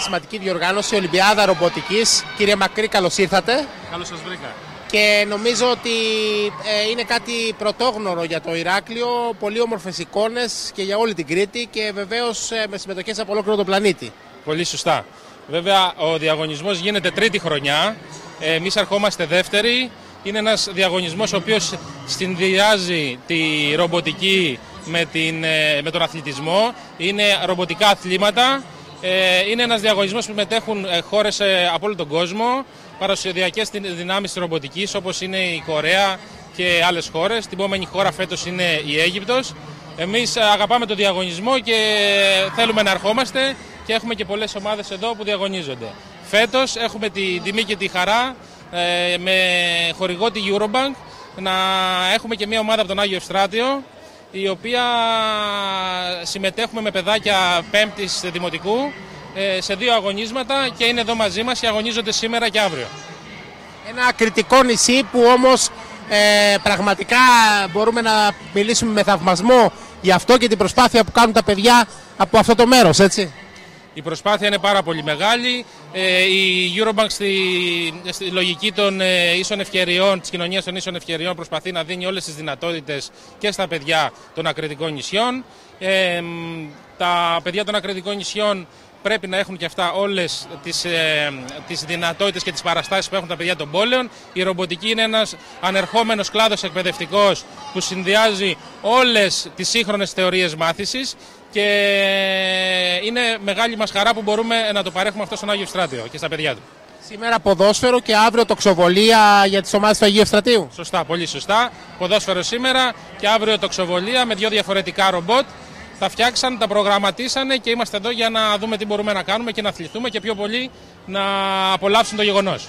σημαντική διοργάνωση, Ολυμπιάδα Ρομποτικής. Κύριε Μακρύ, καλώς ήρθατε. Καλώς σας βρήκα. Και νομίζω ότι ε, είναι κάτι πρωτόγνωρο για το Ηράκλειο, πολύ όμορφες εικόνες και για όλη την Κρήτη και βεβαίως ε, με συμμετοχές από ολόκληρο τον πλανήτη. Πολύ σωστά. Βέβαια, ο διαγωνισμός γίνεται τρίτη χρονιά. Εμείς ερχόμαστε δεύτερη. Είναι ένας διαγωνισμός ο οποίος συνδυάζει τη ρομποτική με, την, ε, με τον αθλητισμό. Είναι ρομποτικά αθλήματα. Ε, είναι ένας διαγωνισμός που μετέχουν ε, χώρες από όλο τον κόσμο, παρασυδιακές δυνάμεις της ρομποτικής όπως είναι η Κορέα και άλλες χώρες. Την επόμενη χώρα φέτος είναι η Αίγυπτος. Εμείς αγαπάμε τον διαγωνισμό και θέλουμε να ερχόμαστε και έχουμε και πολλές ομάδες εδώ που διαγωνίζονται. Φέτος έχουμε τη τιμή και τη χαρά με χορηγό τη Eurobank να έχουμε και μια ομάδα από τον Άγιο Ευστράτιο η οποία συμμετέχουμε με παιδάκια πέμπτης δημοτικού ε, σε δύο αγωνίσματα και είναι εδώ μαζί μας και αγωνίζονται σήμερα και αύριο. Ένα κριτικό νησί που όμως ε, πραγματικά μπορούμε να μιλήσουμε με θαυμασμό για αυτό και την προσπάθεια που κάνουν τα παιδιά από αυτό το μέρος, έτσι. Η προσπάθεια είναι πάρα πολύ μεγάλη. Ε, η Eurobank στη, στη λογική των ε, ίσων ευκαιριών, της κοινωνίας των ίσων ευκαιριών προσπαθεί να δίνει όλες τις δυνατότητες και στα παιδιά των ακριτικών νησιών. Ε, τα παιδιά των ακριτικών νησιών πρέπει να έχουν και αυτά όλες τις, ε, τις δυνατότητες και τις παραστάσεις που έχουν τα παιδιά των πόλεων. Η ρομποτική είναι ένας ανερχόμενος κλάδος εκπαιδευτικός που συνδυάζει όλες τις σύγχρονες θεωρίες μάθησης και είναι μεγάλη μας χαρά που μπορούμε να το παρέχουμε αυτό στον Άγιο Στράτιο και στα παιδιά του. Σήμερα ποδόσφαιρο και αύριο τοξοβολία για τις ομάδες του Αγίου Ευστρατείου. Σωστά, πολύ σωστά. Ποδόσφαιρο σήμερα και αύριο τοξοβολία με δύο διαφορετικά ρομπότ. Τα φτιάξαν, τα προγραμματίσανε και είμαστε εδώ για να δούμε τι μπορούμε να κάνουμε και να αθληθούμε και πιο πολύ να απολαύσουν το γεγονός.